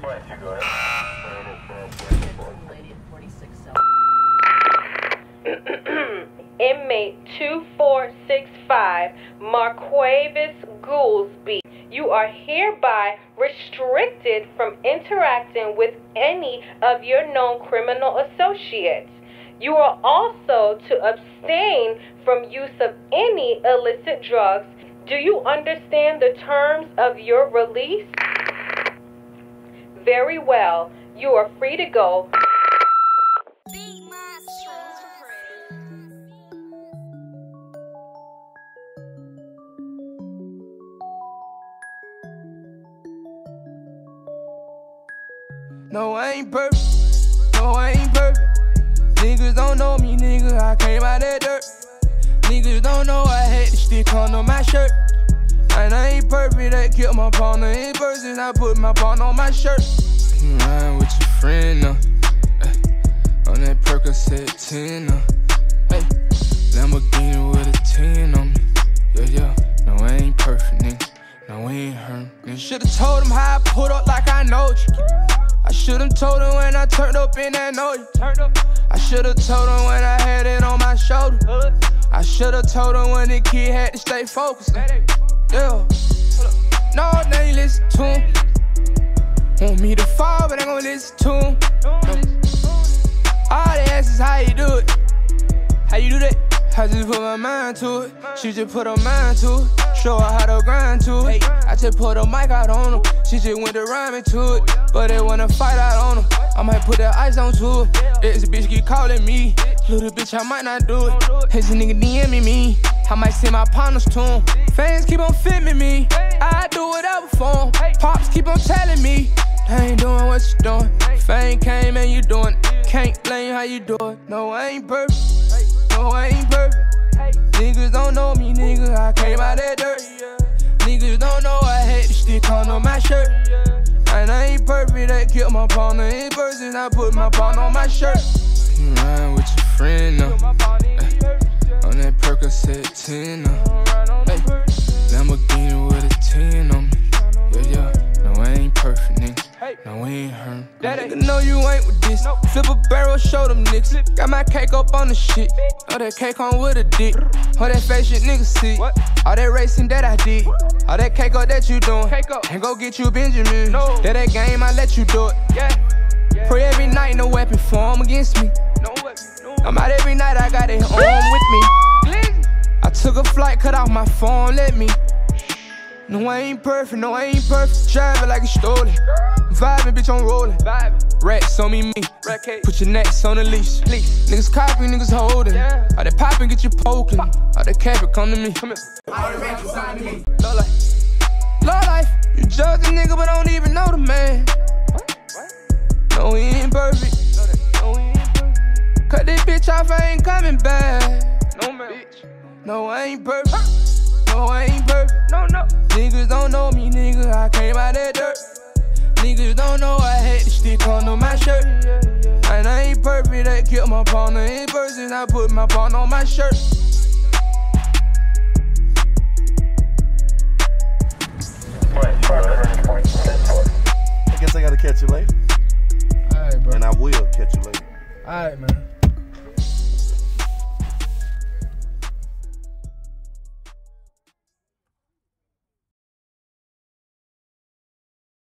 Inmate 2465, Marquavis Goolsby, you are hereby restricted from interacting with any of your known criminal associates. You are also to abstain from use of any illicit drugs. Do you understand the terms of your release? Very well. You are free to go. No, I ain't perfect. No, I ain't perfect. Niggas don't know me, nigga. I came out that dirt. Niggas don't know I had the stick on my shirt. And I ain't perfect, that killed my partner in person. I put my partner on my shirt. You lying with your friend, uh. Ay, on that Percocet 10, uh. Hey, Lamborghini with a 10 on me. Yeah, yeah. No, I ain't perfect, nigga. No, we ain't hurt. Nigga, should've told him how I put up like I know you. I should've told him when I turned up in that noise. I should've told him when I had it on my shoulder. I should've told him when the kid had to stay focused. Yeah. No, they ain't listen to him. Want me to fall, but they gon' listen to him. All they ask is how you do it. How you do that? I just put my mind to it. She just put her mind to it. Show her how to grind to it. I just put a mic out on her. She just went to rhyming to it. But they wanna fight out on her. I might put that ice on to it. This bitch keep calling me. Little bitch, I might not do it. His nigga DMing me. I might send my partners to him. Fans keep on filming me. I do whatever for him. Pops keep on telling me. I ain't doing what you doing. Fame came and you doing it. Can't blame how you do it. No, I ain't perfect. No, I ain't perfect. Niggas don't know me, nigga. I came out that dirt. Niggas don't know I had the stick on my shirt. And I ain't perfect, that killed my partner in person. I put my partner on my shirt. You lying with your friend, uh. On that Percocet 10, uh. Hey, Lamborghini with a 10 on me. Yeah, yeah. No, I ain't perfect, nigga. No, we ain't hurt. That nigga know you ain't with this. Flip a barrel, show them niggas. Got my cake up on the shit. Oh, that cake on with a dick. Oh, that face shit niggas see. All that racing that I did. All that cake up that you doing. And go get you Benjamin. No. That that game, I let you do it. Yeah. Pray every night, no weapon form against me. no weapon no I'm out every night, I got it on with me. Cut off my phone, let me. No, I ain't perfect, no, I ain't perfect. Driving like it's stolen. Vibing, bitch, I'm rolling. Rats on me, me. Put your necks on the leash. Niggas copy, niggas holding. All that popping, get you poking. All that cap come to me. Come here. Low life. Low life. You judge a nigga, but don't even know the man. No, he ain't perfect. Cut this bitch off, I ain't coming back. No, I ain't perfect. No, I ain't perfect. No, no. Niggas don't know me, nigga. I came out that dirt. Niggas don't know I had the stick on my shirt. And I ain't perfect, that killed my partner in person. I put my partner on my shirt. I guess I gotta catch you later. Alright, bro. And I will catch you later. Alright, man.